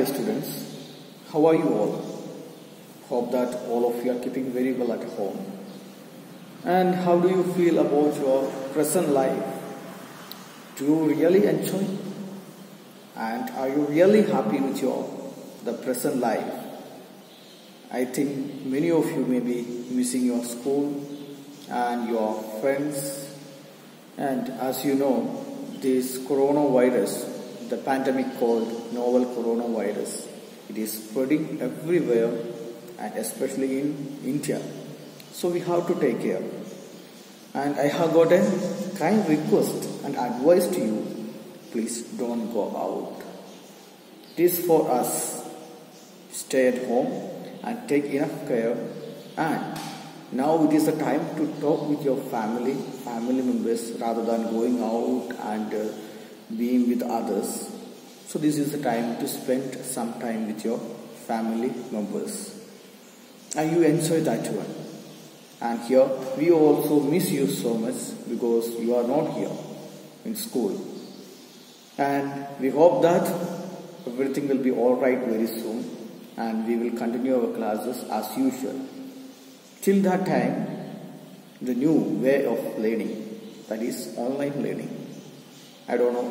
Dear students, how are you all? Hope that all of you are keeping very well at home. And how do you feel about your present life? Do you really enjoy? And are you really happy with your the present life? I think many of you may be missing your school and your friends. And as you know, this coronavirus the pandemic called novel coronavirus. It is spreading everywhere and especially in India. So we have to take care. And I have got a kind request and advice to you. Please don't go out. It is for us. Stay at home and take enough care. And now it is the time to talk with your family, family members, rather than going out and uh, being with others. So this is the time to spend some time with your family members. And you enjoy that one. And here we also miss you so much because you are not here in school. And we hope that everything will be alright very soon and we will continue our classes as usual. Till that time, the new way of learning, that is online learning. I don't know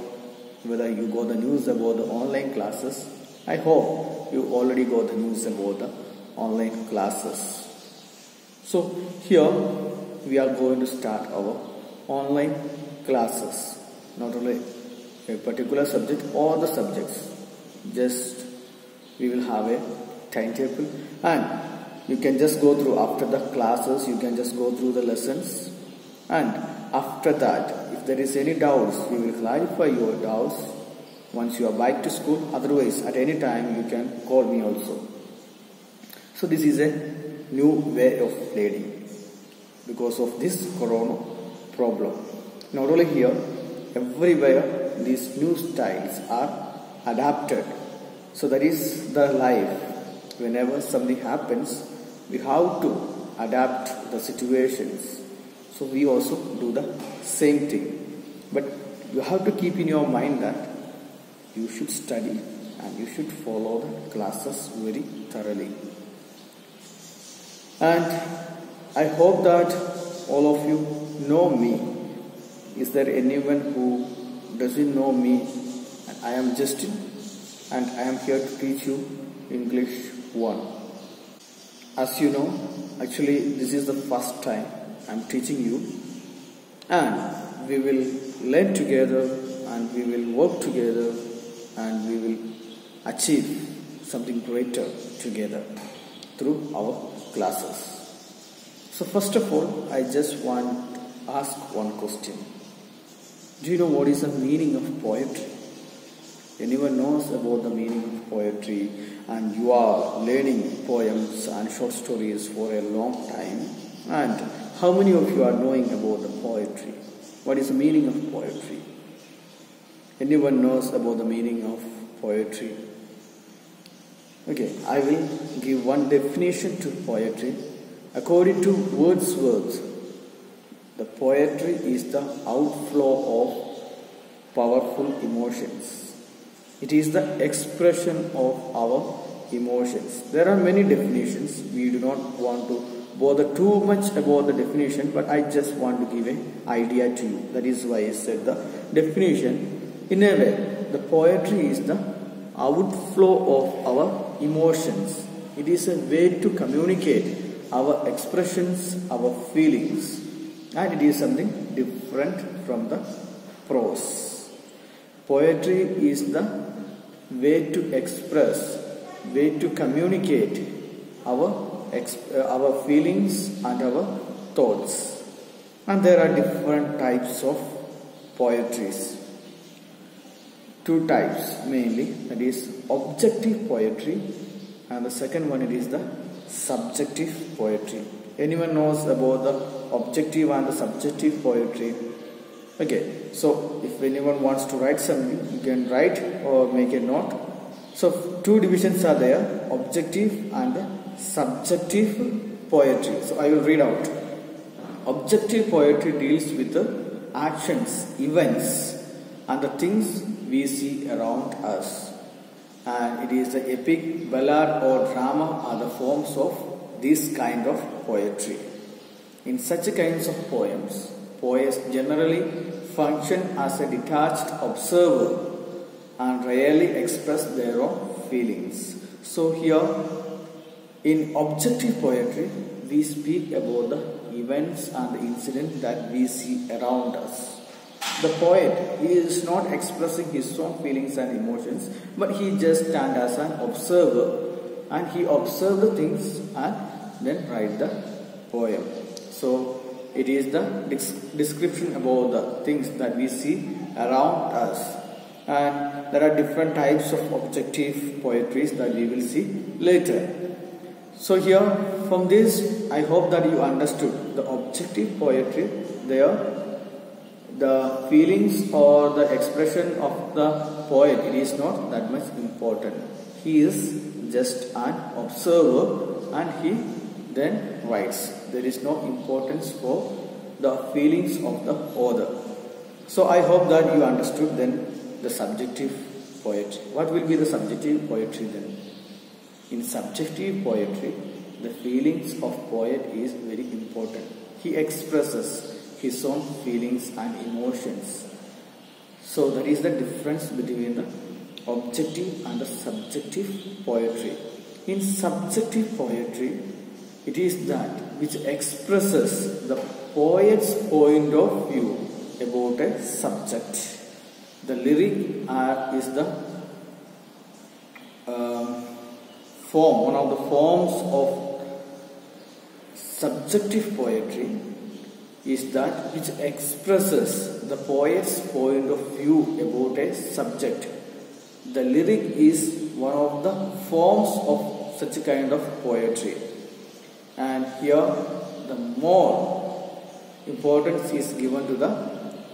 whether you got the news about the online classes. I hope you already got the news about the online classes. So here we are going to start our online classes. Not only a particular subject or the subjects. Just we will have a timetable and you can just go through after the classes you can just go through the lessons and after that if there is any doubts we will clarify your doubts. Once you are back to school otherwise at any time you can call me also. So this is a new way of learning. Because of this corona problem. Not only here everywhere these new styles are adapted. So that is the life. Whenever something happens we have to adapt the situations so we also do the same thing. But you have to keep in your mind that you should study and you should follow the classes very thoroughly. And i hope that all of you know me. Is there anyone who doesn't know me? I am justin and i am here to teach you english 1 as you know actually this is the first time i'm teaching you. And we will learn together and we will work together and we will achieve something greater together through our classes. So first of all i just want to ask one question. Do you know what is the meaning of poetry? Anyone knows about the meaning of poetry? And you are learning poems and short stories for a long time. And how many of you are knowing about the poetry? What is the meaning of poetry? Anyone knows about the meaning of poetry? Okay i will give one definition to poetry. According to wordsworth the poetry is the outflow of powerful emotions. It is the expression of our emotions. There are many definitions. We do not want to bother too much about the definition but i just want to give an idea to you. That is why i said the definition. In a way the poetry is the outflow of our emotions. It is a way to communicate our expressions our feelings. And it is something different from the prose. Poetry is the way to express way to communicate our Uh, our feelings and our thoughts. And there are different types of poetries. Two types mainly. That is objective poetry and the second one it is the subjective poetry. Anyone knows about the objective and the subjective poetry? Okay so if anyone wants to write something you can write or make a note. So two divisions are there objective and subjective poetry so i will read out objective poetry deals with the actions events and the things we see around us and it is the epic, ballad or drama are the forms of this kind of poetry. In such kinds of poems, poets generally function as a detached observer and rarely express their own feelings. So here in objective poetry, we speak about the events and the incidents that we see around us. The poet, he is not expressing his own feelings and emotions, but he just stands as an observer and he observe the things and then write the poem. So it is the description about the things that we see around us. And there are different types of objective poetries that we will see later. So here from this I hope that you understood the objective poetry there the feelings or the expression of the poet it is not that much important. He is just an observer and he then writes. There is no importance for the feelings of the author. So I hope that you understood then the subjective poetry. What will be the subjective poetry then? In subjective poetry, the feelings of poet is very important. He expresses his own feelings and emotions. So that is the difference between the objective and the subjective poetry. In subjective poetry, it is that which expresses the poet's point of view about a subject. The lyric uh, is the uh, form, one of the forms of subjective poetry is that which expresses the poet's point of view about a subject. The lyric is one of the forms of such a kind of poetry. And here the more importance is given to the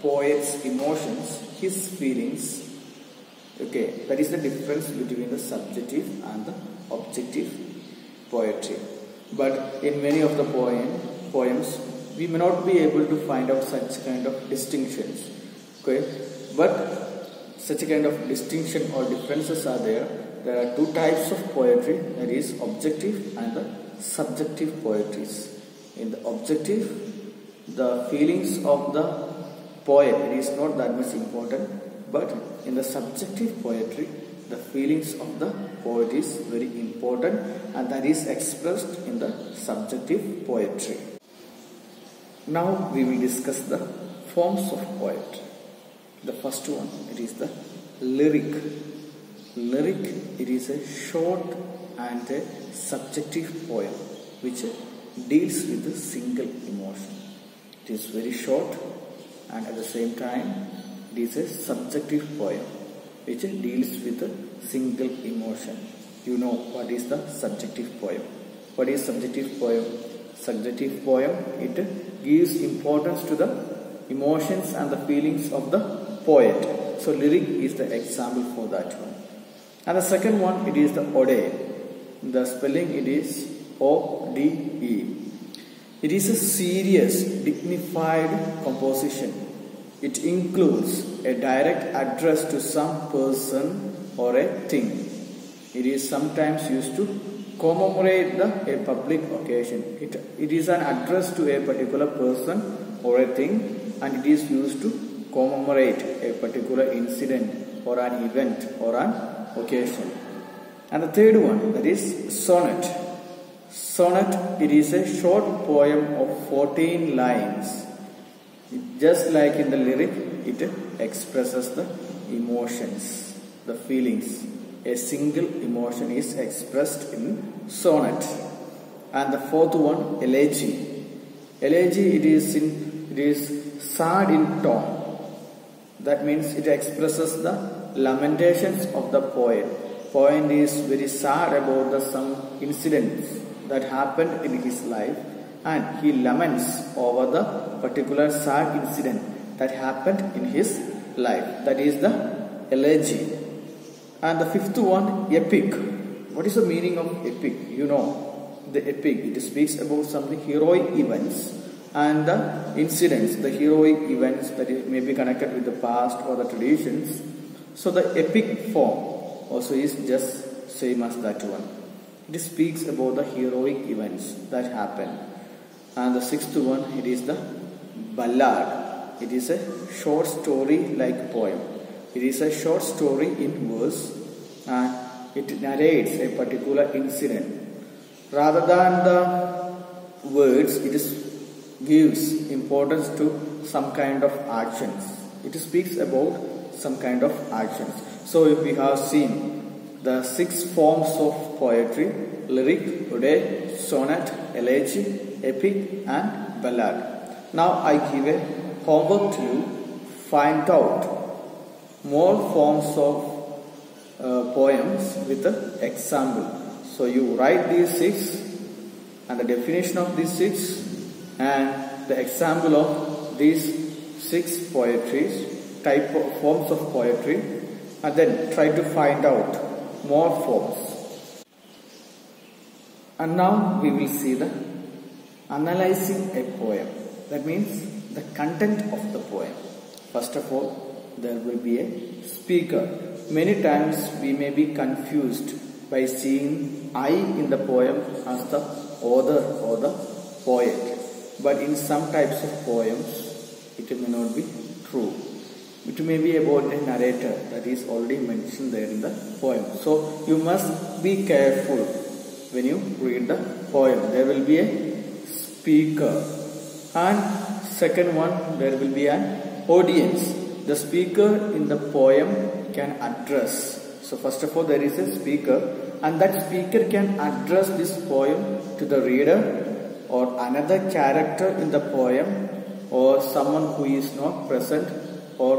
poet's emotions, his feelings. Okay, that is the difference between the subjective and the objective poetry. But in many of the poem, poems, we may not be able to find out such kind of distinctions okay? But such a kind of distinction or differences are there. There are two types of poetry that is objective and the subjective poetries. In the objective the feelings of the poet is not that much important but in the subjective poetry the feelings of the poet is very important and that is expressed in the subjective poetry now we will discuss the forms of poetry. The first one, it is the lyric. Lyric, it is a short and a subjective poem which deals with a single emotion. It is very short and at the same time it is a subjective poem which deals with a single emotion. You know what is the subjective poem. What is subjective poem? Subjective poem, it gives importance to the emotions and the feelings of the poet. So lyric is the example for that one. And the second one, it is the ode. The spelling it is O-D-E. It is a serious, dignified composition. It includes a direct address to some person or a thing. It is sometimes used to commemorate the, a public occasion. It, it is an address to a particular person or a thing and it is used to commemorate a particular incident or an event or an occasion. And the third one that is sonnet. Sonnet it is a short poem of 14 lines. Just like in the lyric it expresses the emotions, the feelings a single emotion is expressed in sonnet. And the fourth one, elegy. Elegy, it is in, it is sad in tone. That means it expresses the lamentations of the poet. Poet is very sad about the some incidents that happened in his life and he laments over the particular sad incident that happened in his life. That is the elegy. And the fifth one, epic. What is the meaning of epic? You know, the epic, it speaks about something heroic events and the incidents, the heroic events that may be connected with the past or the traditions. So the epic form, also is just same as that one. It speaks about the heroic events that happen. And the sixth one, it is the ballad. It is a short story like poem. It is a short story in verse and it narrates a particular incident. Rather than the words, it is, gives importance to some kind of actions. It speaks about some kind of actions. So if we have seen the six forms of poetry, lyric, ode, sonnet, elegy, epic and ballad. Now I give a homework to you, find out more forms of uh, poems with the example. So you write these six and the definition of these six and the example of these six poetries, type of forms of poetry and then try to find out more forms. And now we will see the analyzing a poem. That means the content of the poem. First of all, there will be a speaker. Many times we may be confused by seeing I in the poem as the author or the poet. But in some types of poems, it may not be true. It may be about a narrator that is already mentioned there in the poem. So you must be careful when you read the poem. There will be a speaker. And second one, there will be an audience. The speaker in the poem can address. So first of all, there is a speaker and that speaker can address this poem to the reader or another character in the poem or someone who is not present or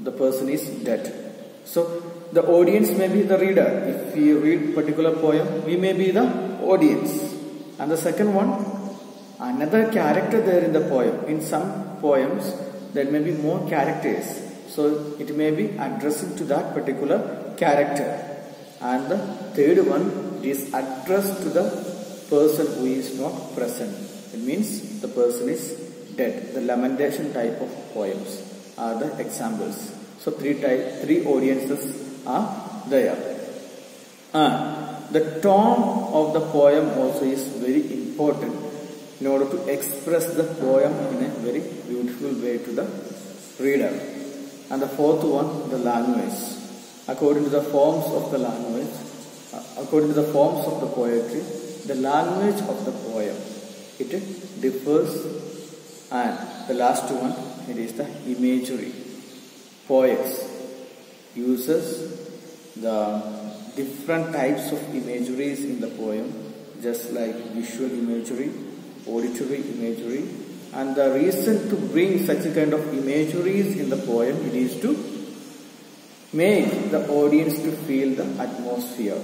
the person is dead. So the audience may be the reader. If we read particular poem, we may be the audience. And the second one, another character there in the poem. In some poems, there may be more characters. So it may be addressing to that particular character. And the third one is addressed to the person who is not present. It means the person is dead. The lamentation type of poems are the examples. So three type, three audiences are there. And the tone of the poem also is very important in order to express the poem in a very beautiful way to the reader. And the fourth one, the language. According to the forms of the language, uh, according to the forms of the poetry, the language of the poem, it differs. And the last one, it is the imagery. Poets uses the different types of imageries in the poem, just like visual imagery, auditory imagery, and the reason to bring such a kind of imageries in the poem it is to make the audience to feel the atmosphere.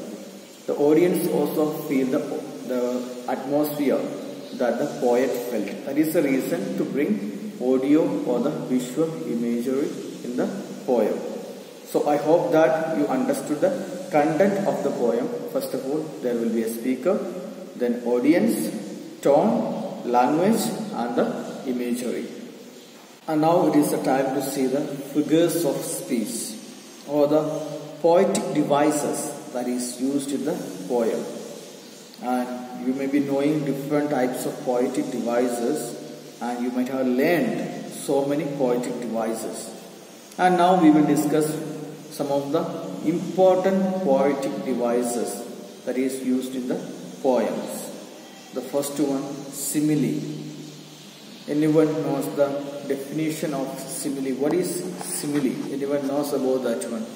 The audience also feel the, the atmosphere that the poet felt. That is the reason to bring audio or the visual imagery in the poem. So I hope that you understood the content of the poem. First of all, there will be a speaker, then audience, tone, language and the imagery. And now it is the time to see the figures of speech or the poetic devices that is used in the poem. And you may be knowing different types of poetic devices and you might have learned so many poetic devices. And now we will discuss some of the important poetic devices that is used in the poems. The first one, simile. Anyone knows the definition of simile? What is simile? Anyone knows about that one?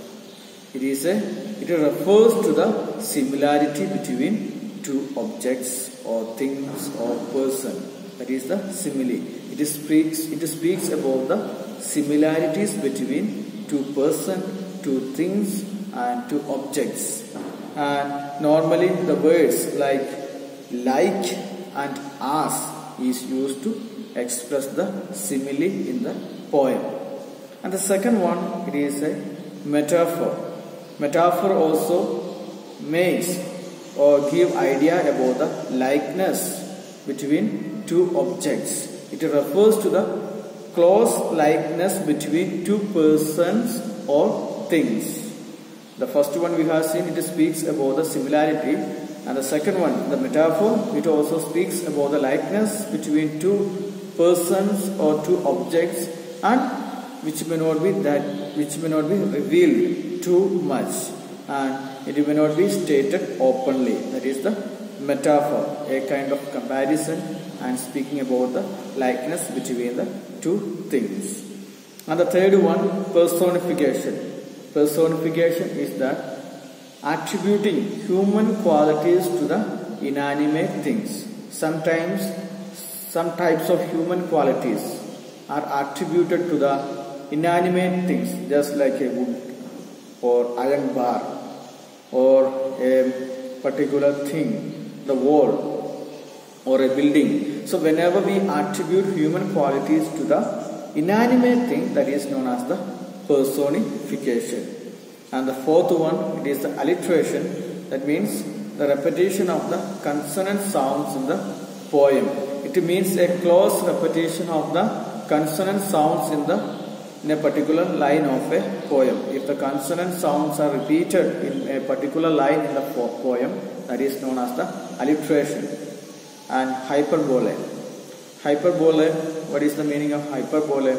It is a, it refers to the similarity between two objects or things or person. That is the simile. It speaks, it speaks about the similarities between two person, two things and two objects. And normally the words like like and as is used to express the simile in the poem. And the second one, it is a metaphor. Metaphor also makes or give idea about the likeness between two objects. It refers to the close likeness between two persons or things. The first one we have seen it speaks about the similarity and the second one the metaphor it also speaks about the likeness between two persons or two objects and which may not be that which may not be revealed too much. And it may not be stated openly. That is the metaphor a kind of comparison and speaking about the likeness between the two things. And the third one personification. Personification is that attributing human qualities to the inanimate things. Sometimes some types of human qualities are attributed to the inanimate things just like a wood or iron bar or a particular thing the wall or a building. So whenever we attribute human qualities to the inanimate thing that is known as the personification and the fourth one it is the alliteration. That means the repetition of the consonant sounds in the poem. It means a close repetition of the consonant sounds in the in a particular line of a poem. If the consonant sounds are repeated in a particular line in the poem that is known as the alliteration. And hyperbole. Hyperbole what is the meaning of hyperbole?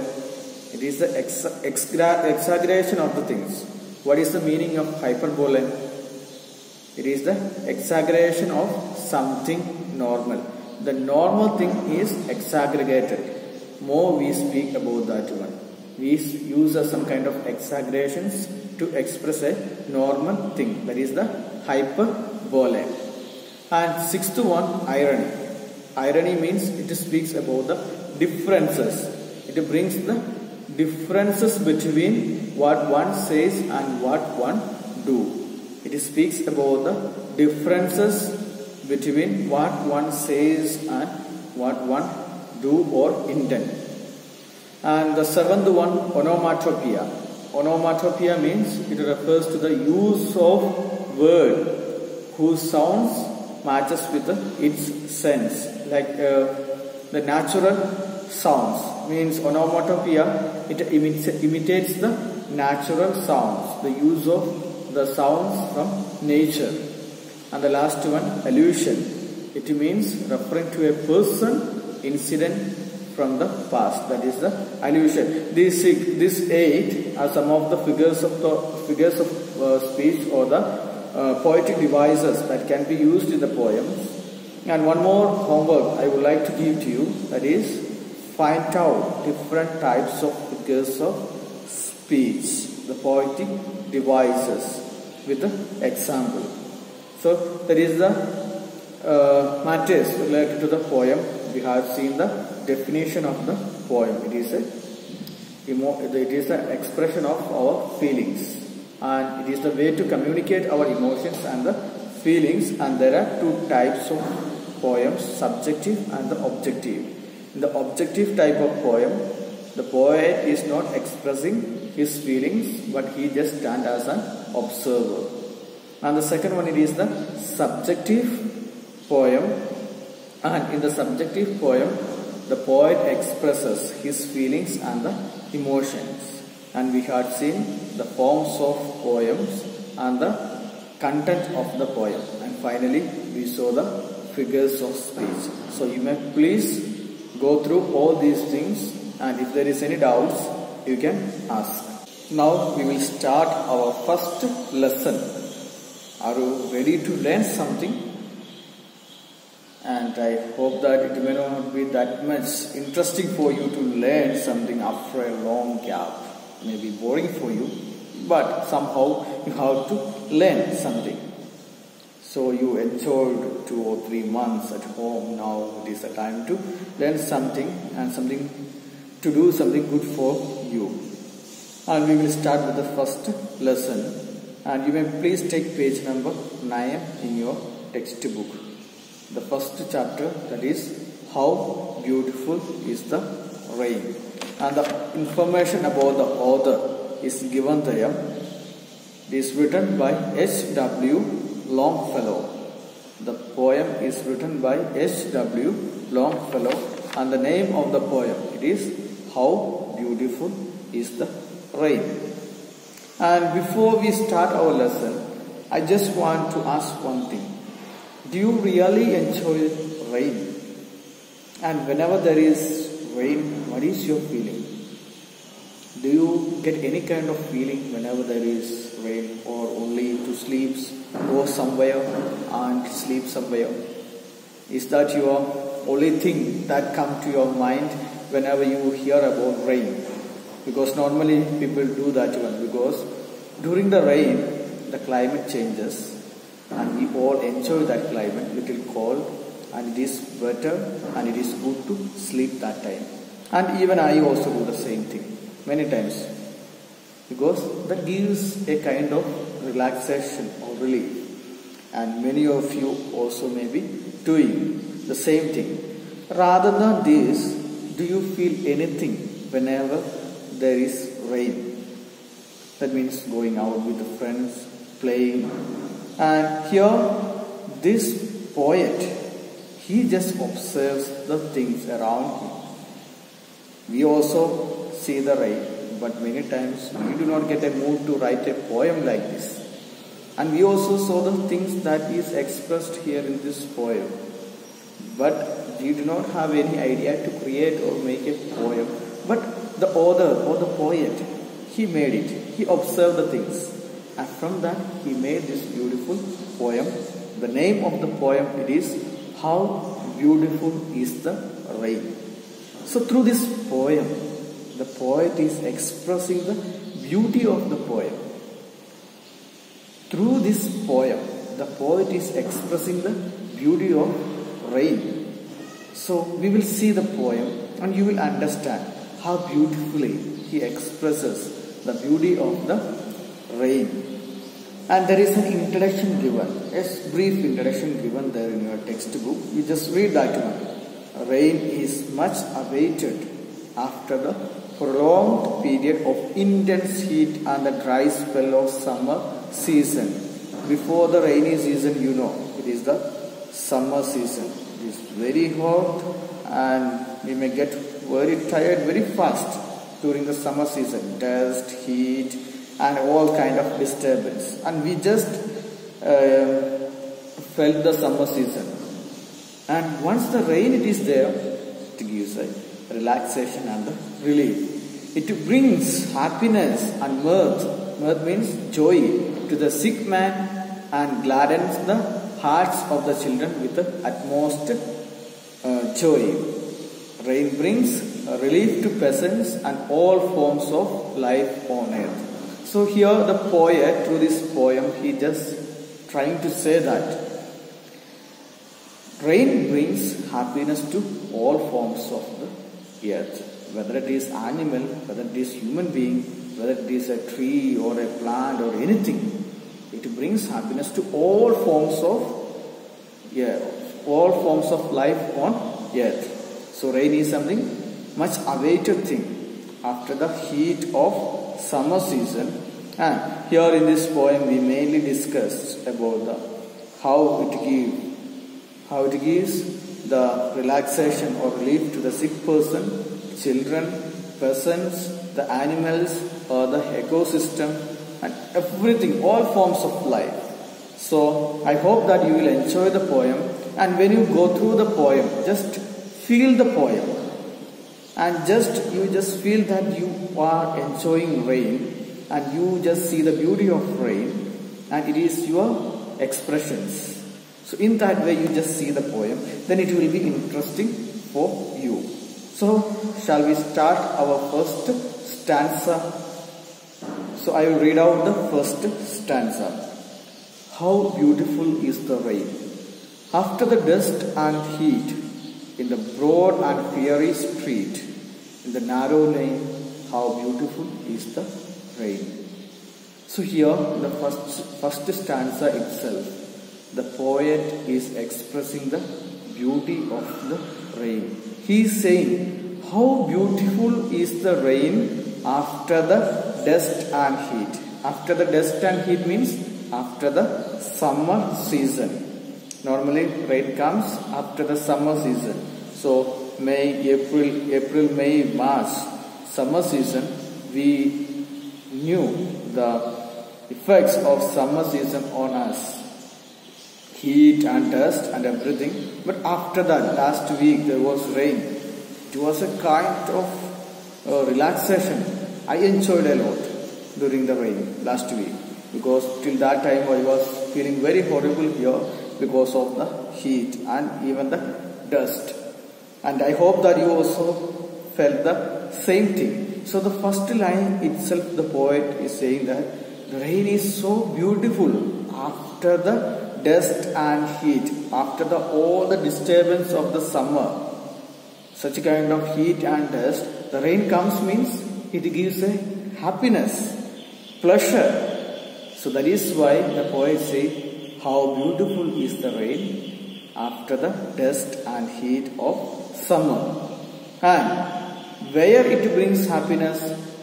It is the ex- exaggeration of the things what is the meaning of hyperbole? It is the exaggeration of something normal. The normal thing is exaggerated. More we speak about that one. We use some kind of exaggerations to express a normal thing. That is the hyperbole. And sixth one irony. Irony means it speaks about the differences. It brings the differences between what one says and what one do. It speaks about the differences between what one says and what one do or intend. And the seventh one onomatopoeia. Onomatopoeia means it refers to the use of word whose sounds matches with its sense. Like uh, the natural sounds. Means onomatopoeia it imitates the natural sounds the use of the sounds from nature. And the last one allusion. It means referring to a person incident from the past. That is the allusion. These six, these eight are some of the figures of the figures of uh, speech or the uh, poetic devices that can be used in the poems. And one more homework i would like to give to you. That is find out different types of figures of speech the poetic devices with the example. So that is the uh, matters related to the poem. We have seen the definition of the poem. It is a it is the expression of our feelings. And it is the way to communicate our emotions and the feelings. And there are two types of poems subjective and the objective in the objective type of poem the poet is not expressing his feelings but he just stands as an observer. And the second one it is the subjective poem. And in the subjective poem the poet expresses his feelings and the emotions. And we had seen the forms of poems and the content of the poem. And finally we saw the figures of speech. So you may please go through all these things and if there is any doubts you can ask now we will start our first lesson are you ready to learn something and I hope that it may not be that much interesting for you to learn something after a long gap. It may be boring for you, but somehow you have to learn something. So you enjoyed two or three months at home. Now it is the time to learn something and something to do something good for you. And we will start with the first lesson. And you may please take page number 9 in your textbook the first chapter that is how beautiful is the rain and the information about the author is given there it is written by H.W. Longfellow the poem is written by H.W. Longfellow and the name of the poem it is how beautiful is the rain And before we start our lesson, I just want to ask one thing. Do you really enjoy rain? And whenever there is rain, what is your feeling? Do you get any kind of feeling whenever there is rain or only to sleep, go somewhere and sleep somewhere? Is that your only thing that come to your mind whenever you hear about rain? Because normally people do that one because during the rain the climate changes and we all enjoy that climate, little cold and it is better and it is good to sleep that time. And even I also do the same thing many times. Because that gives a kind of relaxation or relief. And many of you also may be doing the same thing. Rather than this do you feel anything whenever there is rain? That means going out with the friends playing. And here this poet he just observes the things around him. We also see the rain, but many times we do not get a mood to write a poem like this. And we also saw the things that is expressed here in this poem. But we do not have any idea to create or make a poem. But the author or the poet, he made it. He observed the things. And from that, he made this beautiful poem. The name of the poem it is How Beautiful is the Rain. So through this poem, the poet is expressing the beauty of the poem. Through this poem, the poet is expressing the beauty of rain. So we will see the poem and you will understand how beautifully he expresses the beauty of the rain. And there is an introduction given, a brief introduction given there in your textbook. You just read that one. Rain is much awaited after the prolonged period of intense heat and the dry spell of summer season. Before the rainy season, you know, it is the summer season. It is very hot and we may get very tired very fast during the summer season. Dust, heat and all kind of disturbance. And we just uh, felt the summer season. And once the rain it is there, it gives a relaxation and the relief. It brings happiness and mirth. Mirth means joy to the sick man and gladdens the hearts of the children with the utmost uh, joy. Rain brings relief to peasants and all forms of life on earth. So here the poet through this poem he just trying to say that rain brings happiness to all forms of the earth, whether it is animal, whether it is human being, whether it is a tree or a plant or anything. It brings happiness to all forms of yeah, all forms of life on earth. So rain is something much awaited thing after the heat of summer season. And here in this poem we mainly discussed about the how it gives how it gives the relaxation or relief to the sick person, children, persons, the animals, or the ecosystem, and everything, all forms of life. So I hope that you will enjoy the poem, and when you go through the poem, just feel the poem, and just you just feel that you are enjoying rain, and you just see the beauty of rain, and it is your expressions. So in that way you just see the poem, then it will be interesting for you. So shall we start our first stanza? So I will read out the first stanza. How beautiful is the rain. After the dust and heat, in the broad and fiery street, in the narrow lane, how beautiful is the rain. So here, the first, first stanza itself, the poet is expressing the beauty of the rain. He is saying, How beautiful is the rain after the dust and heat. After the dust and heat means after the summer season. Normally rain comes after the summer season. So May, April, April, May, March, summer season, we knew the effects of summer season on us. Heat and dust and everything. But after that, last week there was rain. It was a kind of uh, relaxation. I enjoyed a lot during the rain last week because till that time I was feeling very horrible here because of the heat and even the dust. And I hope that you also felt the same thing. So the first line itself, the poet is saying that the rain is so beautiful after the dust and heat, after the all the disturbance of the summer. Such a kind of heat and dust, the rain comes means it gives a happiness, pleasure. So that is why the poet say, how beautiful is the rain after the dust and heat of summer. And where it brings happiness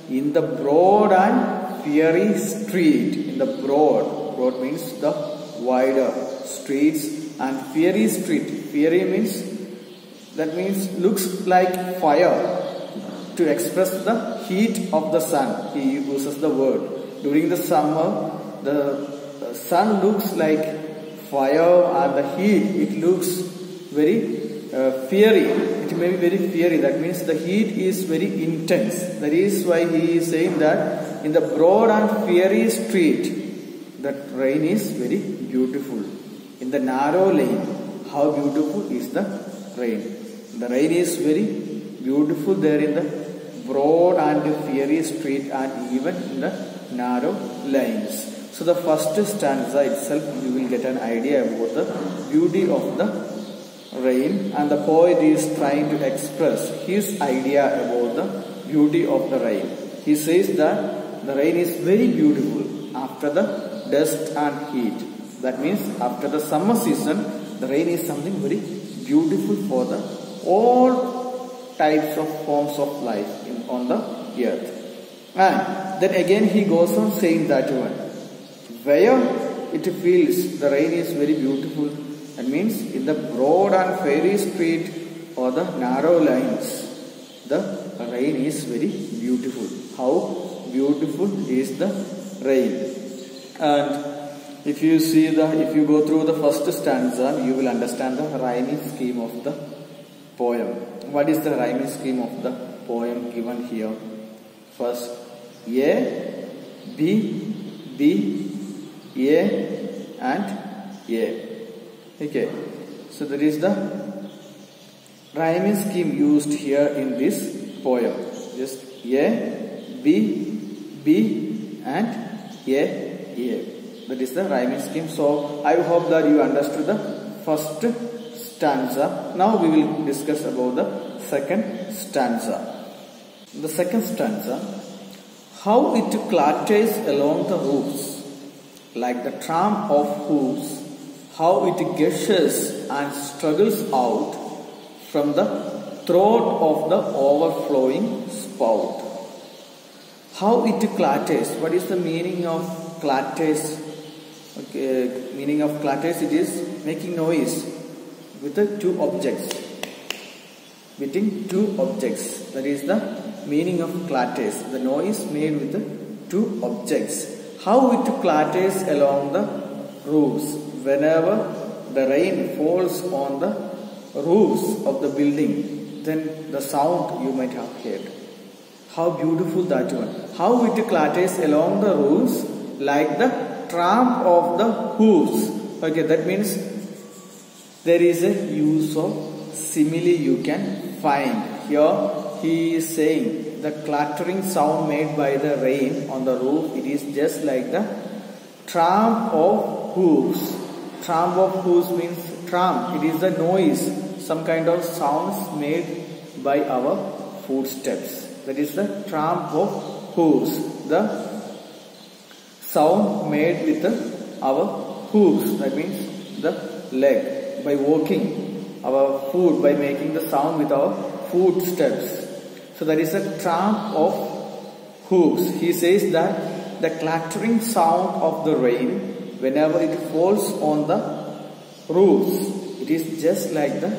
in the broad and fiery street in the broad broad means the wider streets and fiery street fiery means that means looks like fire to express the heat of the sun he uses the word during the summer the sun looks like fire and the heat it looks very uh, fiery it may be very fiery. That means the heat is very intense. That is why he is saying that in the broad and fiery street, that rain is very beautiful. In the narrow lane, how beautiful is the rain. The rain is very beautiful there in the broad and fiery street and even in the narrow lanes. So the first stanza itself you will get an idea about the beauty of the rain and the poet is trying to express his idea about the beauty of the rain. He says that the rain is very beautiful after the dust and heat. That means after the summer season, the rain is something very beautiful for the all types of forms of life in, on the earth. And then again he goes on saying that one. Where it feels the rain is very beautiful that means in the broad and fairy street or the narrow lines, the rain is very beautiful. How beautiful is the rain. And if you see the, if you go through the first stanza, you will understand the rhyming scheme of the poem. What is the rhyming scheme of the poem given here? First, A, B, B, A, and A. Okay, so that is the rhyming scheme used here in this poem. Just A, B, B and A, A. That is the rhyming scheme. So I hope that you understood the first stanza. Now we will discuss about the second stanza. The second stanza, how it clatters along the roofs like the tramp of hoofs how it gushes and struggles out from the throat of the overflowing spout. How it clatters. What is the meaning of clatters? Okay, meaning of clatters it is making noise with the two objects. Between two objects. That is the meaning of clatters. The noise made with the two objects. How it clatters along the roofs whenever the rain falls on the roofs of the building, then the sound you might have heard. How beautiful that one. How it clatters along the roofs like the tramp of the hoofs. Okay, that means there is a use of simile you can find. Here he is saying the clattering sound made by the rain on the roof, it is just like the tramp of hoofs tramp of hoofs means tramp. It is the noise, some kind of sounds made by our footsteps. That is the tramp of hooves. The sound made with our hooves. That means the leg. By walking our foot, by making the sound with our footsteps. So that is the tramp of hooves. He says that the clattering sound of the rain whenever it falls on the roofs, it is just like the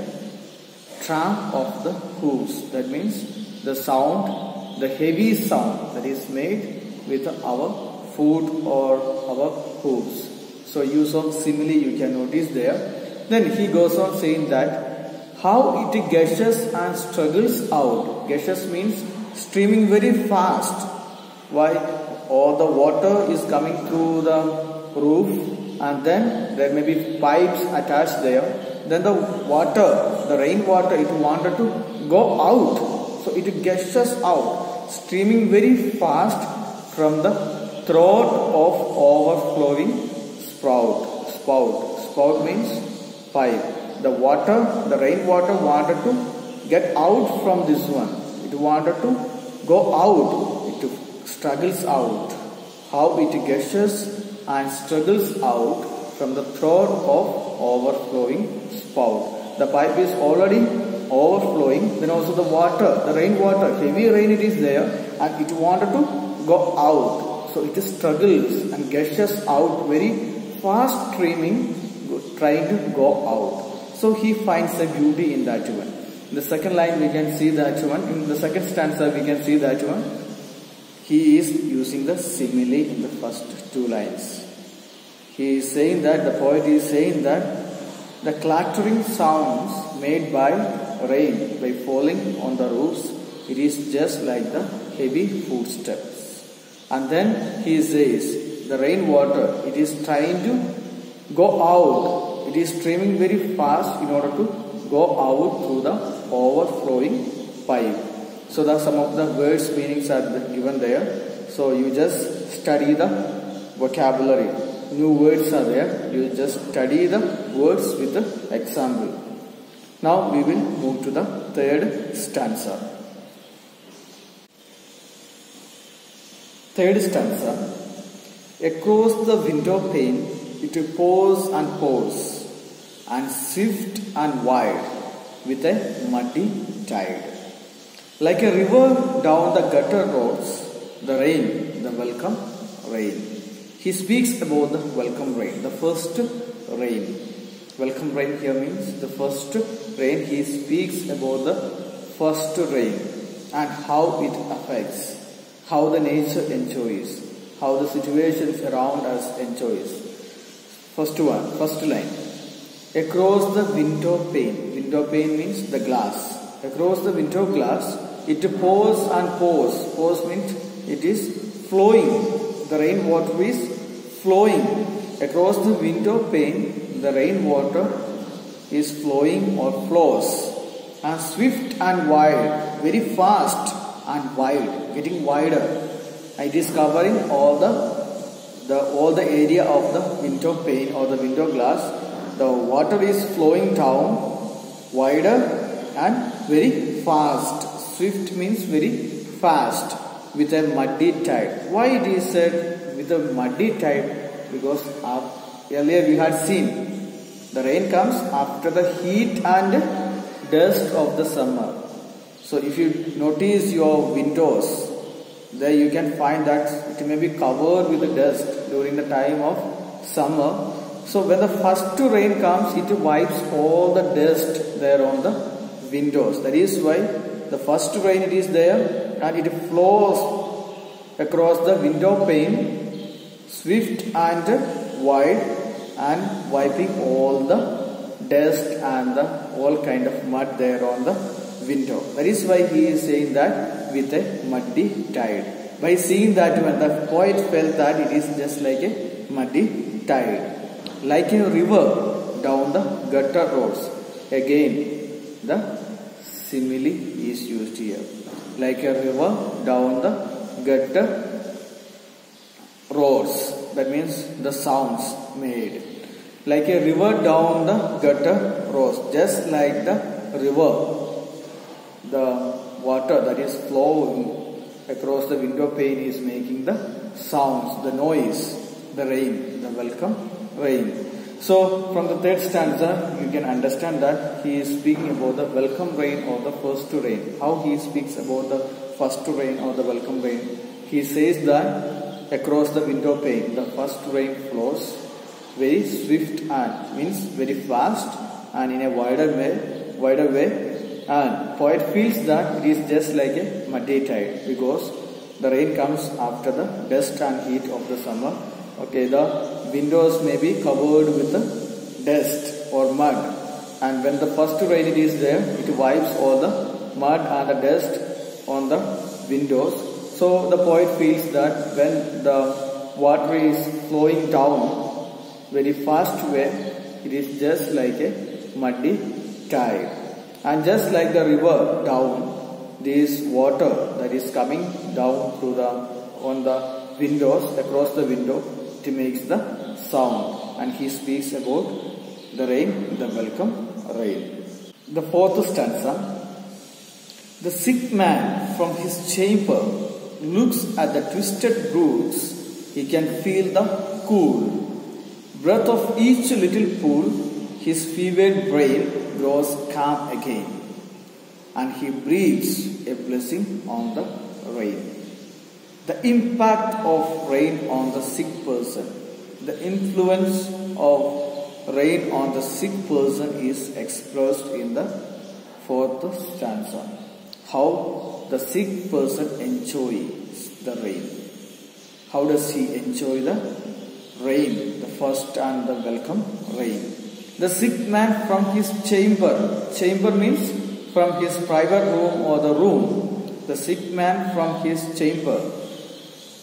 tramp of the hooves. That means the sound, the heavy sound that is made with our foot or our hooves. So use of simile you can notice there. Then he goes on saying that how it gushes and struggles out. Gushes means streaming very fast. Why? All the water is coming through the roof and then there may be pipes attached there. Then the water, the rain water, it wanted to go out. So it gushes out, streaming very fast from the throat of overflowing sprout. Spout. Spout means pipe. The water, the rainwater wanted to get out from this one. It wanted to go out. It struggles out. How it gushes and struggles out from the throat of overflowing spout. The pipe is already overflowing. Then also the water, the rainwater heavy rain it is there and it wanted to go out. So it struggles and gushes out very fast streaming, trying to go out. So he finds the beauty in that one. In the second line we can see that one. In the second stanza we can see that one. He is using the simile in the first two lines. He is saying that, the poet is saying that the clattering sounds made by rain by falling on the roofs, it is just like the heavy footsteps. And then he says, the rainwater, it is trying to go out. It is streaming very fast in order to go out through the overflowing pipe. So the some of the words meanings are given there. So you just study the vocabulary. New words are there. You just study the words with the example. Now we will move to the third stanza. Third stanza. Across the window pane it pours and pours, and swift and wide with a muddy tide. Like a river down the gutter roads, the rain, the welcome rain. He speaks about the welcome rain, the first rain. Welcome rain here means the first rain. He speaks about the first rain and how it affects, how the nature enjoys, how the situations around us enjoys. First one, first line. Across the window pane. Window pane means the glass. Across the window glass, it pours and pours. Pours means it is flowing. The rain water is flowing. Across the window pane, the rain water is flowing or flows. And swift and wild, very fast and wide, getting wider. It is covering all the the all the area of the window pane or the window glass. The water is flowing down wider and very fast. Swift means very fast with a muddy tide. Why it is said with a muddy tide? Because earlier we had seen the rain comes after the heat and dust of the summer. So if you notice your windows, there you can find that it may be covered with the dust during the time of summer. So when the first rain comes, it wipes all the dust there on the windows. That is why the first rain it is there and it flows across the window pane, swift and wide and wiping all the dust and the all kind of mud there on the window. That is why he is saying that with a muddy tide. By seeing that when the poet felt that it is just like a muddy tide. Like a river down the gutter roads. Again, the simile is used here. Like a river down the gutter roads. That means the sounds made. Like a river down the gutter roads. Just like the river. The water that is flowing across the window pane is making the sounds, the noise, the rain, the welcome rain. So from the third stanza, you can understand that he is speaking about the welcome rain or the first rain. How he speaks about the first rain or the welcome rain. He says that across the window pane, the first rain flows very swift and means very fast and in a wider way, wider way and poet feels that it is just like a muddy tide because The rain comes after the dust and heat of the summer. Okay, the windows may be covered with the dust or mud. And when the first rain it is there, it wipes all the mud and the dust on the windows. So the poet feels that when the water is flowing down very fast way, it is just like a muddy tide. And just like the river down, this water that is coming down through the on the windows across the window it makes the sound. And he speaks about the rain the welcome rain. The fourth stanza. The sick man from his chamber looks at the twisted roots. He can feel the cool. Breath of each little pool his fevered brain grows calm again and he breathes a blessing on the rain. The impact of rain on the sick person, the influence of rain on the sick person is expressed in the fourth stanza. How the sick person enjoys the rain. How does he enjoy the rain, the first and the welcome rain? The sick man from his chamber, chamber means from his private room or the room, the sick man from his chamber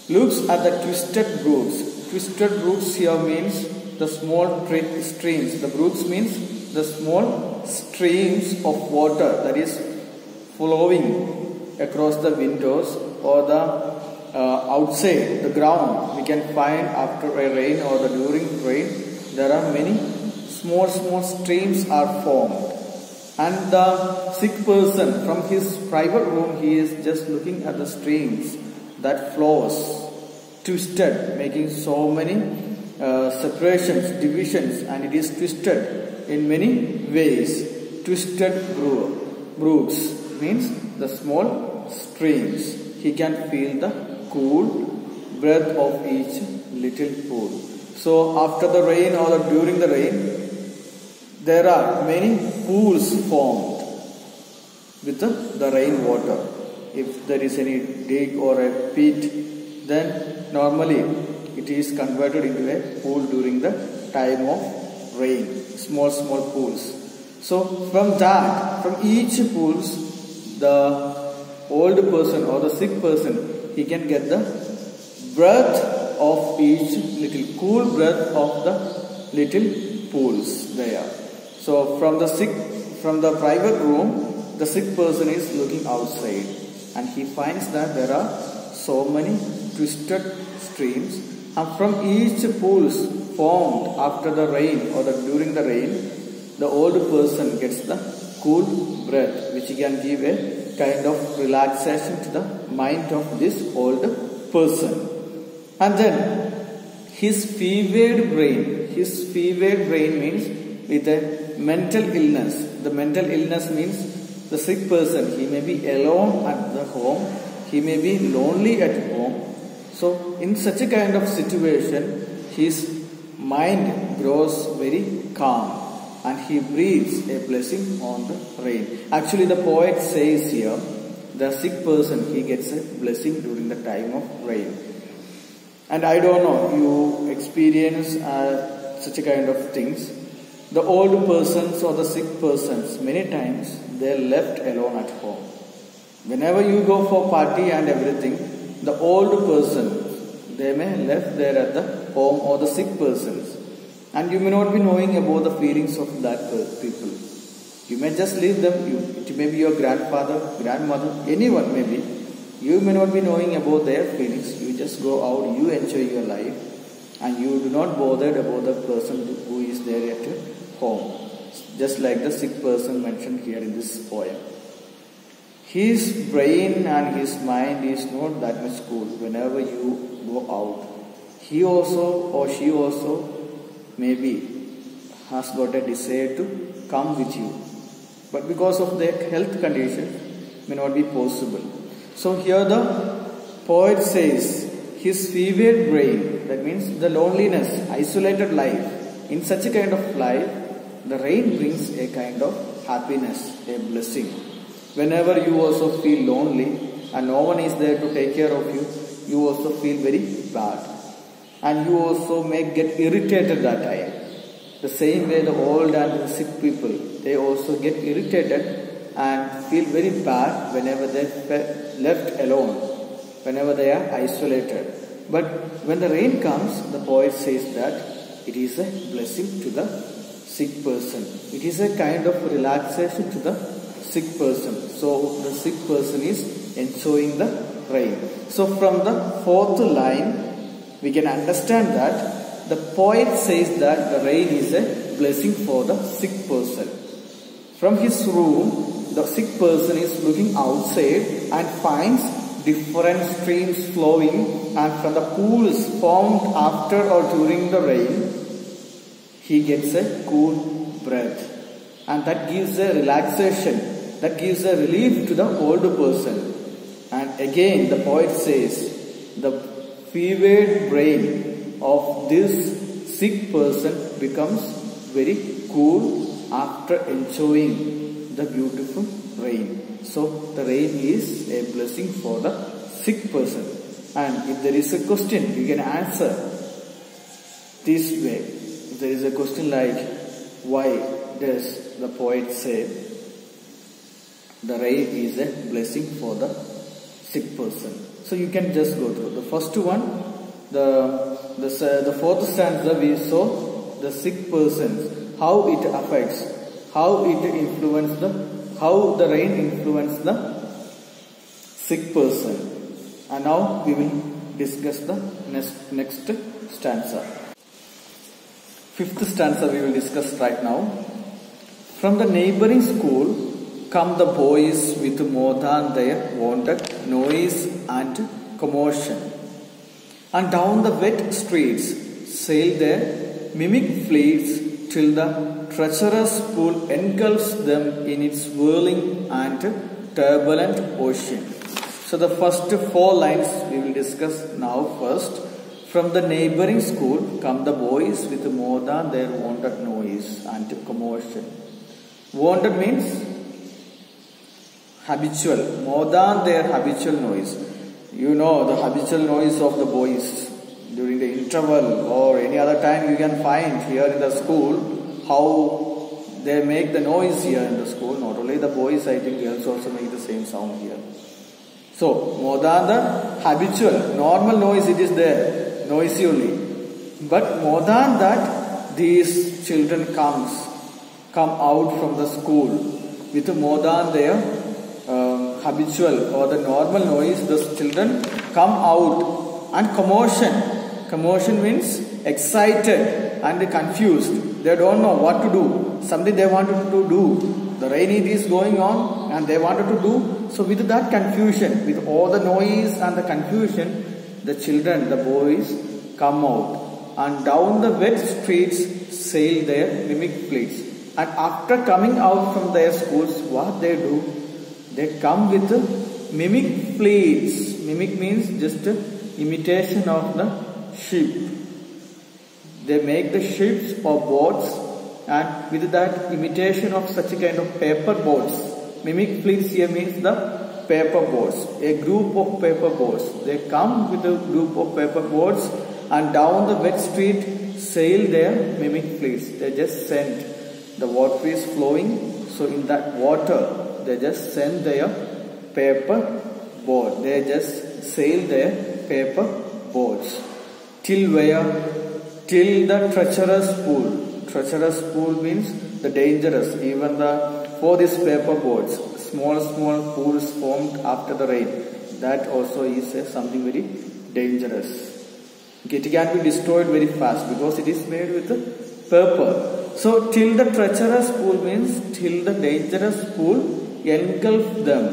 looks at the twisted roots. Twisted roots here means the small streams. The roots means the small streams of water that is flowing across the windows or the uh, outside the ground we can find after a rain or the during rain there are many small small streams are formed. And the sick person from his private room he is just looking at the streams that flows twisted making so many uh, separations divisions and it is twisted in many ways. Twisted brooks means the small streams. He can feel the cool breath of each little pool. So after the rain or during the rain there are many pools formed with the, the rainwater. If there is any dig or a pit, then normally it is converted into a pool during the time of rain. Small, small pools. So from that, from each pools, the old person or the sick person, he can get the breath of each little cool breath of the little pools there. So from the sick, from the private room, the sick person is looking outside and he finds that there are so many twisted streams and from each pools formed after the rain or the, during the rain, the old person gets the cool breath which can give a kind of relaxation to the mind of this old person. And then his fevered brain, his fevered brain means with a mental illness. The mental illness means the sick person, he may be alone at the home, he may be lonely at home. So, in such a kind of situation, his mind grows very calm and he breathes a blessing on the rain. Actually, the poet says here, the sick person, he gets a blessing during the time of rain. And I don't know, you experience uh, such a kind of things the old persons or the sick persons, many times they're left alone at home. Whenever you go for party and everything, the old person, they may left there at the home or the sick persons. And you may not be knowing about the feelings of that people. You may just leave them. You, it may be your grandfather, grandmother, anyone may be. You may not be knowing about their feelings. You just go out, you enjoy your life, and you do not bother about the person who is there at home, just like the sick person mentioned here in this poem. His brain and his mind is not that much cool whenever you go out. He also or she also maybe has got a desire to come with you. But because of their health condition may not be possible. So here the poet says his fevered brain, that means the loneliness, isolated life, in such a kind of life, the rain brings a kind of happiness, a blessing. Whenever you also feel lonely, and no one is there to take care of you, you also feel very bad. And you also may get irritated that time. The same way the old and the sick people, they also get irritated and feel very bad whenever they're left alone, whenever they are isolated. But when the rain comes, the poet says that it is a blessing to the sick person. It is a kind of relaxation to the sick person. So the sick person is enjoying the rain. So from the fourth line, we can understand that the poet says that the rain is a blessing for the sick person. From his room, the sick person is looking outside and finds different streams flowing and from the pools formed after or during the rain, he gets a cool breath. And that gives a relaxation, that gives a relief to the old person. And again the poet says, the fevered brain of this sick person becomes very cool after enjoying the beautiful rain. So the rain is a blessing for the sick person. And if there is a question, you can answer this way. There is a question like, why does the poet say the rain is a blessing for the sick person? So you can just go through. The first one, the, the, the fourth stanza we saw the sick persons, how it affects, how it influences the, how the rain influences the sick person. And now we will discuss the next, next stanza. Fifth stanza we will discuss right now. From the neighboring school come the boys with more than their wonted noise and commotion. And down the wet streets sail their mimic fleets till the treacherous pool engulfs them in its whirling and turbulent ocean. So the first four lines we will discuss now first. From the neighboring school come the boys with more than their wonted noise and commotion. Wonted means habitual, more than their habitual noise. You know the habitual noise of the boys during the interval or any other time you can find here in the school how they make the noise here in the school. Not only the boys, I think girls also make the same sound here. So more than the habitual, normal noise it is there, noisy only. But more than that, these children comes, come out from the school with more than their um, habitual or the normal noise, the children come out and commotion. Commotion means excited and confused. They don't know what to do. Something they wanted to do. The rainy is going on and they wanted to do. So with that confusion, with all the noise and the confusion, the children, the boys come out and down the wet streets sail their mimic fleets. And after coming out from their schools, what they do? They come with mimic fleets. Mimic means just imitation of the ship. They make the ships or boats and with that imitation of such a kind of paper boats. Mimic fleets here means the paper boats. A group of paper boats. They come with a group of paper boats and down the wet street sail their mimic fleets. They just send the water is flowing. So in that water, they just send their paper boat. They just sail their paper boats. Till where? Till the treacherous pool treacherous pool means the dangerous. Even the for these paper boats, small small pools formed after the rain. That also is uh, something very dangerous. Okay, it can be destroyed very fast because it is made with paper. So till the treacherous pool means till the dangerous pool engulf them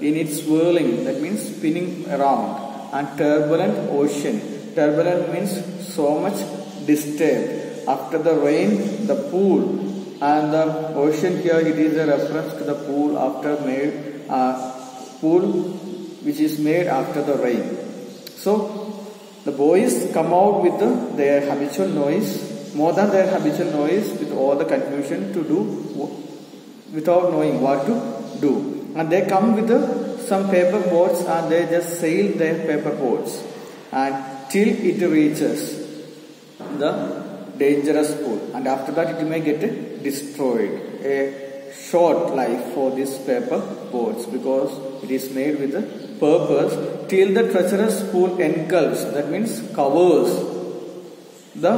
in its whirling. That means spinning around and turbulent ocean. Turbulent means so much disturbed after the rain, the pool and the ocean here it is a reference to the pool after made uh, pool which is made after the rain. So the boys come out with the, their habitual noise, more than their habitual noise with all the confusion to do without knowing what to do. And they come with the some paper boats and they just sail their paper boats and till it reaches the dangerous pool and after that it may get destroyed. A short life for these paper boats because it is made with the purpose till the treacherous pool engulfs that means covers the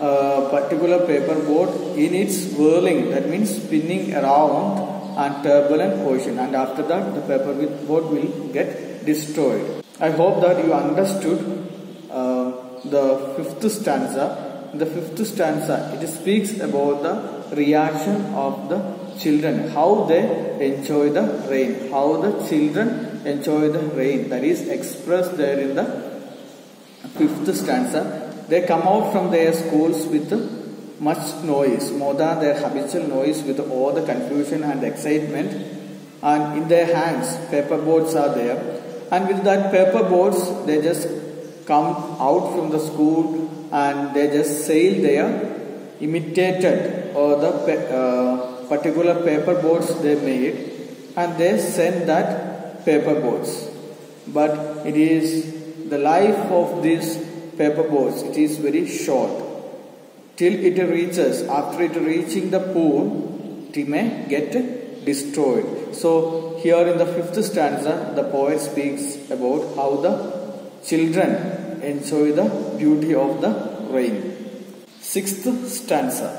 uh, particular paper boat in its whirling that means spinning around and turbulent ocean and after that the paper boat will get destroyed. I hope that you understood uh, the fifth stanza. The fifth stanza it speaks about the reaction of the children, how they enjoy the rain, how the children enjoy the rain. That is expressed there in the fifth stanza. They come out from their schools with much noise, more than their habitual noise, with all the confusion and excitement. And in their hands, paper boards are there. And with that paper boards, they just come out from the school and they just sail there, imitated or the uh, particular paper boats they made, and they send that paper boats. But it is the life of these paper boats, it is very short. Till it reaches, after it reaching the pool, it may get destroyed. So here in the fifth stanza, the poet speaks about how the children enjoy the beauty of the rain. Sixth stanza.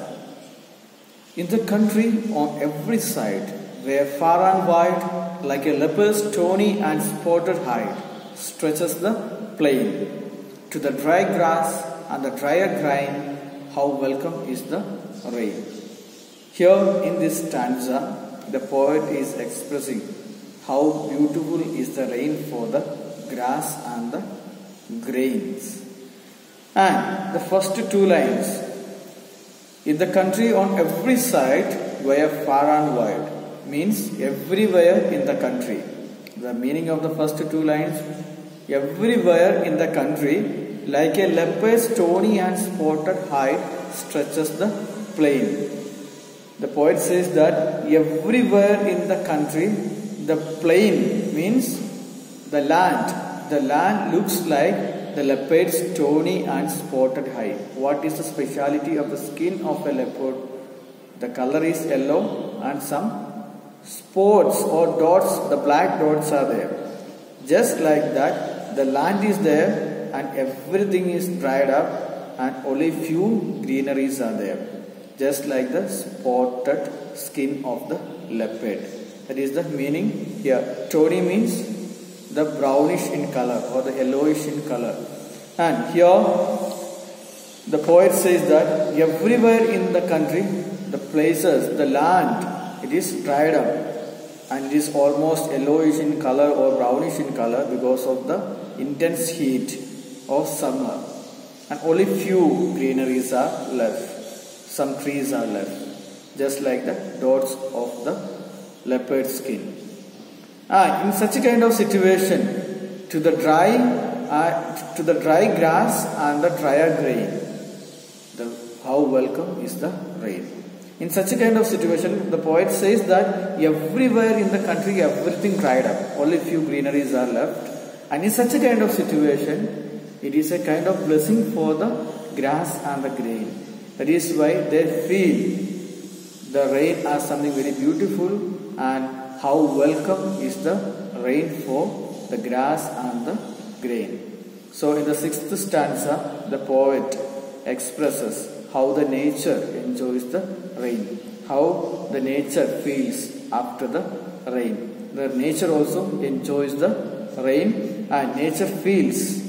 In the country on every side, where far and wide, like a leopard's tawny and spotted hide, stretches the plain. To the dry grass and the drier grain, how welcome is the rain. Here in this stanza, the poet is expressing how beautiful is the rain for the grass and the grains. And the first two lines in the country on every side, where far and wide means everywhere in the country. The meaning of the first two lines everywhere in the country, like a leopard's stony and spotted hide stretches the plain. The poet says that everywhere in the country, the plain means the land. The land looks like the leopard's tawny and spotted hide. What is the speciality of the skin of a leopard? The color is yellow and some spots or dots, the black dots are there. Just like that, the land is there and everything is dried up and only few greeneries are there. Just like the spotted skin of the leopard. That is the meaning here. Tawny means the brownish in color or the yellowish in color. And here the poet says that everywhere in the country, the places, the land, it is dried up and it is almost yellowish in color or brownish in color because of the intense heat of summer. And only few greeneries are left. Some trees are left. Just like the dots of the leopard skin. Ah, in such a kind of situation, to the dry, uh, to the dry grass and the drier grain, the, how welcome is the rain. In such a kind of situation, the poet says that everywhere in the country, everything dried up, only few greeneries are left. And in such a kind of situation, it is a kind of blessing for the grass and the grain. That is why they feel the rain as something very beautiful and how welcome is the rain for the grass and the grain. So in the sixth stanza, the poet expresses how the nature enjoys the rain, how the nature feels after the rain. The nature also enjoys the rain and nature feels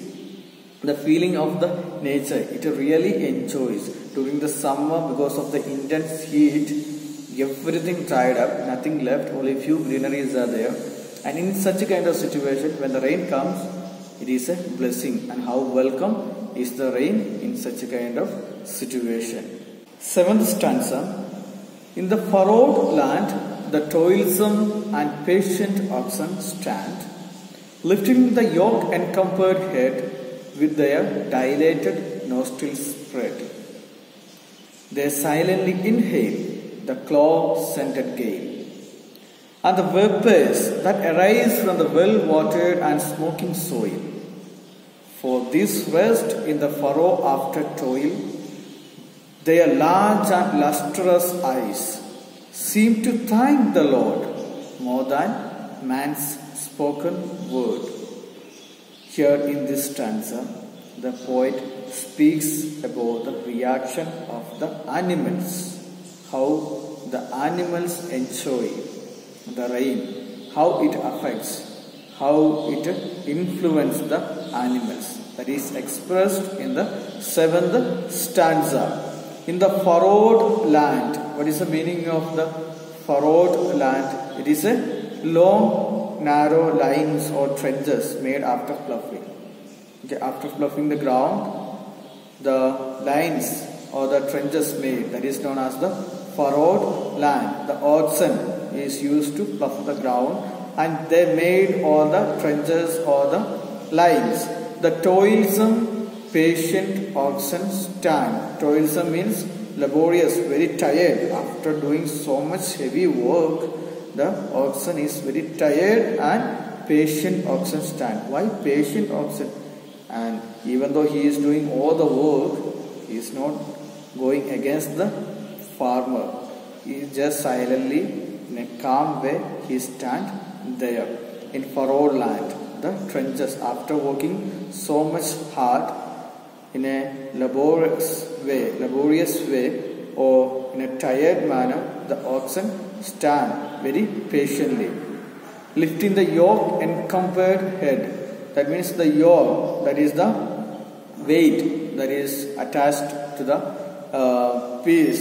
the feeling of the nature. It really enjoys during the summer because of the intense heat everything dried up, nothing left, only few greeneries are there. And in such a kind of situation, when the rain comes, it is a blessing. And how welcome is the rain in such a kind of situation. Seventh stanza. In the furrowed land, the toilsome and patient oxen stand, lifting the yoke encumbered head with their dilated nostrils spread. They silently inhale the claw scented gale. and the vapors that arise from the well watered and smoking soil. For this rest in the furrow after toil, their large and lustrous eyes seem to thank the Lord more than man's spoken word. Here in this stanza, the poet speaks about the reaction of the animals, how the animals enjoy the rain, how it affects, how it influences the animals. That is expressed in the seventh stanza. In the furrowed land, what is the meaning of the furrowed land? It is a long, narrow lines or trenches made after ploughing. Okay, after ploughing the ground, the lines or the trenches made that is known as the furrowed land. The oxen is used to plough the ground and they made all the trenches or the lines. The toilsome, patient oxen stand. Toilsome means laborious, very tired. After doing so much heavy work, the oxen is very tired and patient oxen stand. Why patient oxen? And even though he is doing all the work, he is not going against the farmer. He is just silently, in a calm way, he stand there in furrowed land, the trenches. After working so much hard in a laborious way, laborious way, or in a tired manner, the oxen stand very patiently, lifting the yoke encumbered head. That means the yoke, that is the weight that is attached to the uh, piece,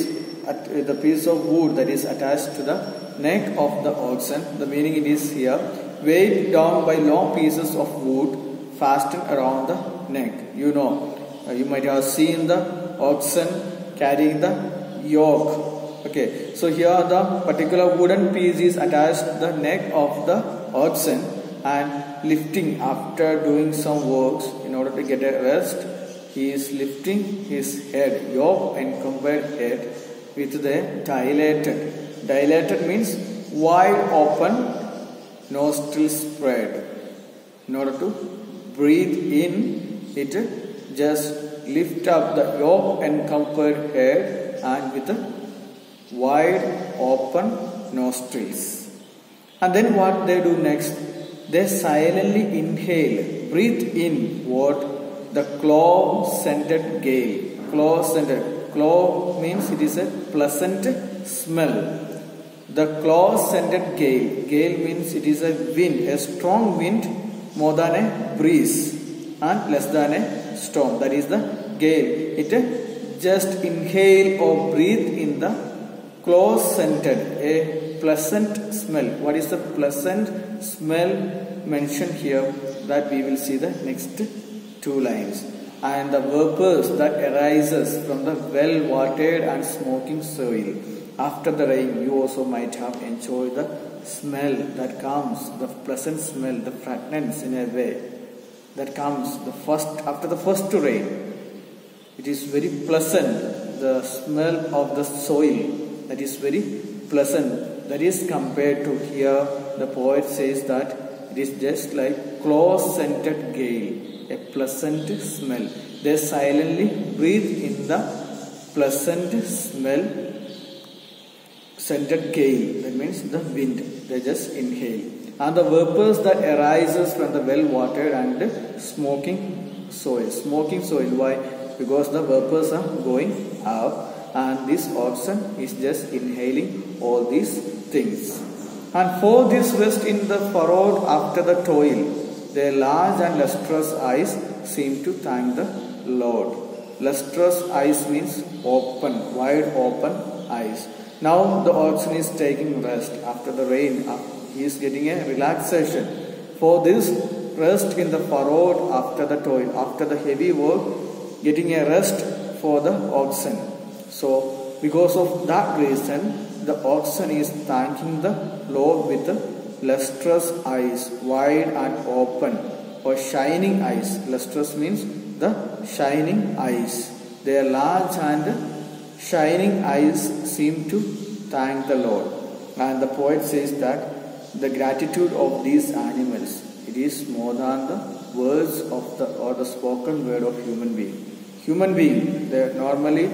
the piece of wood that is attached to the neck of the oxen. The meaning it is here, weighed down by long pieces of wood fastened around the neck. You know, uh, you might have seen the oxen carrying the yoke. Okay, so here the particular wooden piece is attached to the neck of the oxen and lifting after doing some works in order to get a rest. He is lifting his head, yoke encumbered head with the dilated. Dilated means wide open, nostrils spread. In order to breathe in, it just lift up the yoke encumbered head and with a wide open nostrils. And then what they do next? They silently inhale, breathe in what the clove scented gale. Clove scented. Clove means it is a pleasant smell. The clove scented gale. Gale means it is a wind, a strong wind more than a breeze and less than a storm. That is the gale. It just inhale or breathe in the close scented, a pleasant smell. What is the pleasant smell mentioned here? That we will see the next two lines. And the vapors that arises from the well watered and smoking soil. After the rain, you also might have enjoyed the smell that comes, the pleasant smell, the fragrance in a way that comes the first after the first rain. It is very pleasant, the smell of the soil that is very pleasant. That is compared to here, the poet says that it is just like close scented gale, a pleasant smell. They silently breathe in the pleasant smell, scented gale. That means the wind. They just inhale. And the vapors that arises from the well watered and smoking soil. Smoking soil. Why? Because the vapors are going up and this oxen is just inhaling all these things. And for this rest in the furrowed after the toil, their large and lustrous eyes seem to thank the Lord. Lustrous eyes means open, wide open eyes. Now the oxen is taking rest after the rain. Uh, he is getting a relaxation. For this rest in the furrowed after the toil, after the heavy work, getting a rest for the oxen. So, because of that reason, the oxen is thanking the Lord with the lustrous eyes, wide and open, or shining eyes. Lustrous means the shining eyes. Their large and shining eyes seem to thank the Lord. And the poet says that the gratitude of these animals, it is more than the words of the or the spoken word of human being. Human being, they normally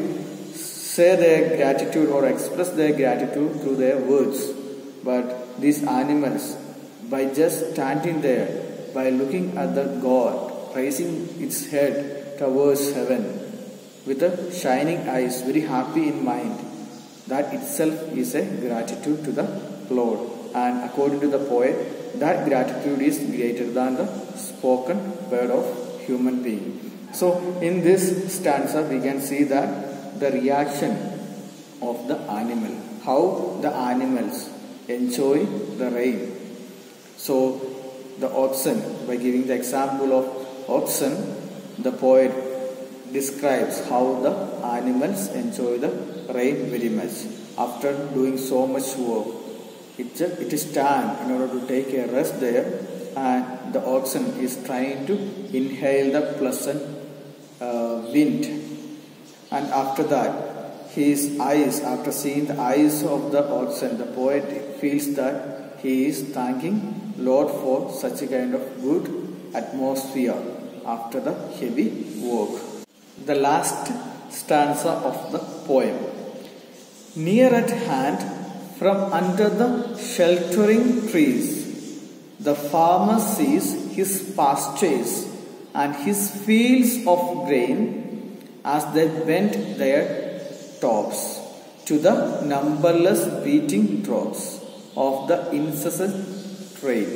say their gratitude or express their gratitude through their words. But these animals, by just standing there, by looking at the God, raising its head towards heaven, with a shining eyes, very happy in mind, that itself is a gratitude to the Lord. And according to the poet, that gratitude is greater than the spoken word of human being. So in this stanza we can see that the reaction of the animal, how the animals enjoy the rain. So the oxen, by giving the example of oxen, the poet describes how the animals enjoy the rain very much. After doing so much work, it, it is time in order to take a rest there and the oxen is trying to inhale the pleasant uh, wind and after that his eyes after seeing the eyes of the oxen the poet feels that he is thanking lord for such a kind of good atmosphere after the heavy work. The last stanza of the poem. Near at hand from under the sheltering trees the farmer sees his pastures and his fields of grain as they bend their tops to the numberless beating drops of the incessant rain.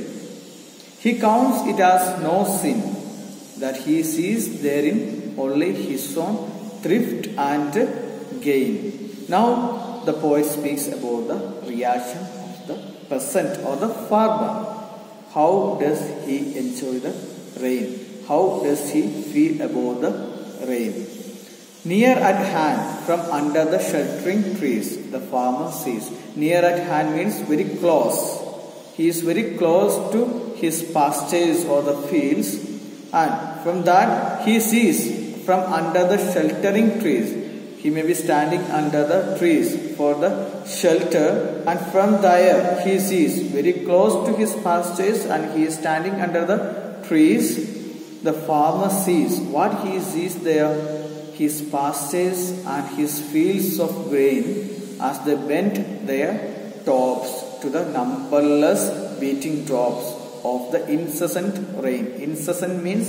He counts it as no sin that he sees therein only his own thrift and gain. Now the poet speaks about the reaction of the peasant or the farmer. How does he enjoy the rain? How does he feel about the rain? Near at hand, from under the sheltering trees, the farmer sees. Near at hand means very close. He is very close to his pastures or the fields, and from that he sees from under the sheltering trees. He may be standing under the trees for the shelter, and from there he sees very close to his pastures, and he is standing under the trees the farmer sees what he sees there his pastures and his fields of grain as they bend their tops to the numberless beating drops of the incessant rain. Incessant means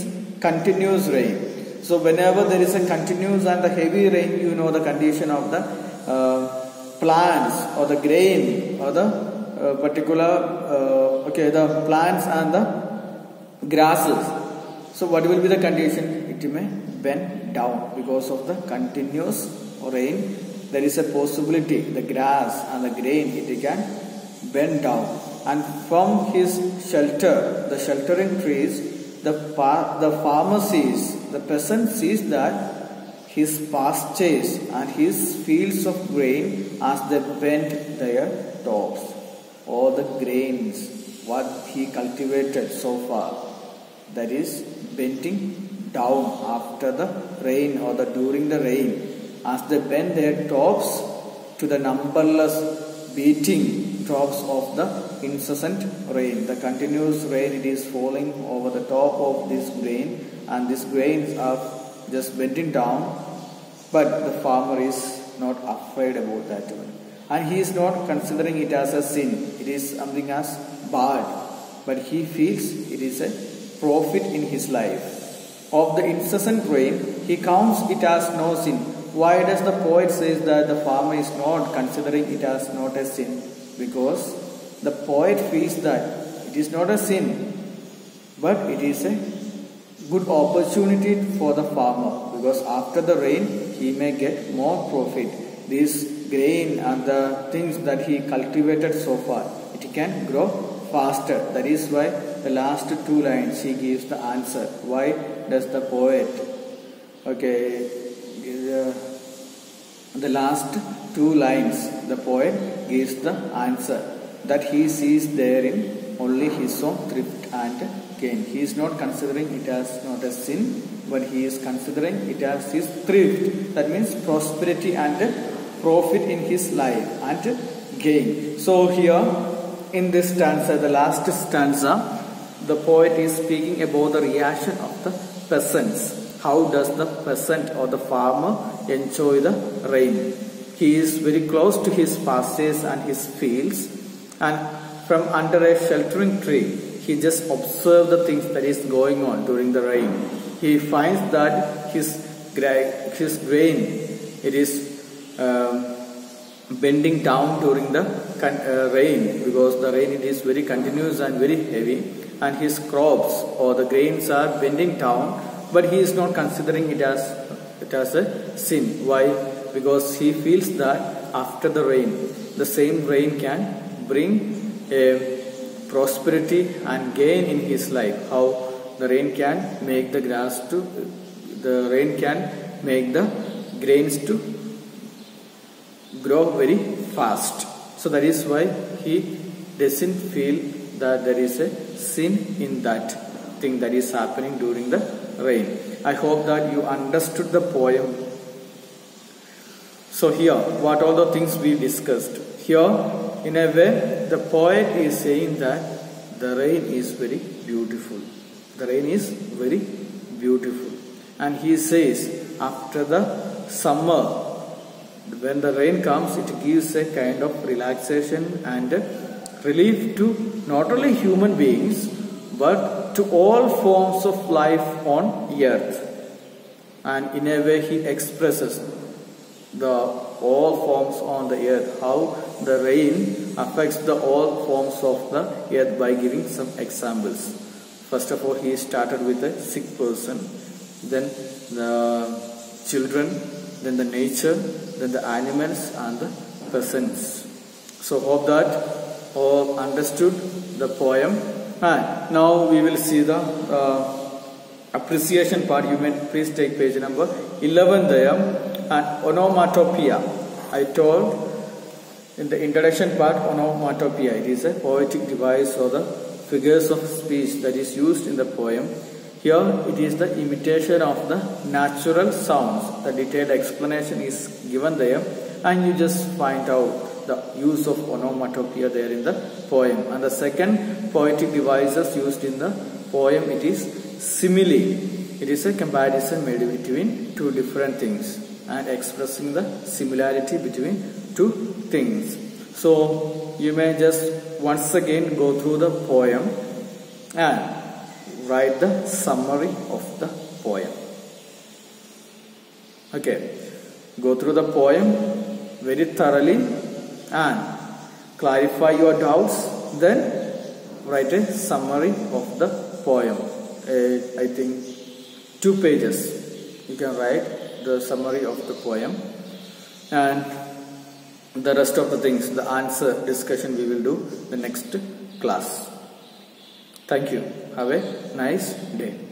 continuous rain. So whenever there is a continuous and a heavy rain you know the condition of the uh, plants or the grain or the uh, particular uh, okay the plants and the grasses. So what will be the condition? It may bend down because of the continuous rain. There is a possibility the grass and the grain it can bend down. And from his shelter, the sheltering trees, the the farmer sees, the peasant sees that his pastures and his fields of grain as they bend their tops, all the grains what he cultivated so far, that is bending down after the rain or the during the rain as they bend their tops to the numberless beating drops of the incessant rain. The continuous rain it is falling over the top of this grain and these grains are just bending down but the farmer is not afraid about that one. And he is not considering it as a sin. It is something as bad. But he feels it is a profit in his life. Of the incessant rain, he counts it as no sin. Why does the poet say that the farmer is not considering it as not a sin? Because the poet feels that it is not a sin, but it is a good opportunity for the farmer because after the rain he may get more profit. This grain and the things that he cultivated so far, it can grow faster. That is why the last two lines he gives the answer. Why does the poet, okay, uh, the last two lines, the poet gives the answer that he sees therein only his own thrift and gain. He is not considering it as not a sin, but he is considering it as his thrift. That means prosperity and profit in his life and gain. So here in this stanza, the last stanza, the poet is speaking about the reaction of the peasants. How does the peasant or the farmer enjoy the rain? He is very close to his pastures and his fields and from under a sheltering tree, he just observes the things that is going on during the rain. He finds that his, his grain, it is um, bending down during the uh, rain because the rain it is very continuous and very heavy and his crops or the grains are bending down but he is not considering it as it as a sin. Why? Because he feels that after the rain the same rain can bring a prosperity and gain in his life. How? The rain can make the grass to the rain can make the grains to grow very fast. So that is why he doesn't feel that there is a sin in that thing that is happening during the rain. I hope that you understood the poem. So here, what all the things we discussed. Here, in a way, the poet is saying that the rain is very beautiful. The rain is very beautiful. And he says, after the summer, when the rain comes, it gives a kind of relaxation and relief to not only human beings but to all forms of life on earth. And in a way, he expresses the all forms on the earth, how the rain affects the all forms of the earth by giving some examples. First of all, he started with a sick person, then the children, then the nature, then the animals and the peasants. So hope that all understood the poem. And now we will see the uh, appreciation part. You may please take page number 11 there. And onomatopoeia. I told in the introduction part onomatopoeia. It is a poetic device or the figures of speech that is used in the poem. Here it is the imitation of the natural sounds. The detailed explanation is given there. And you just find out the use of onomatopoeia there in the poem. And the second poetic devices used in the poem it is simile. It is a comparison made between two different things and expressing the similarity between two things. So you may just once again go through the poem and write the summary of the poem. Okay, go through the poem very thoroughly and clarify your doubts then write a summary of the poem. Uh, I think two pages. You can write the summary of the poem and the rest of the things the answer discussion we will do the next class. Thank you. Have a nice day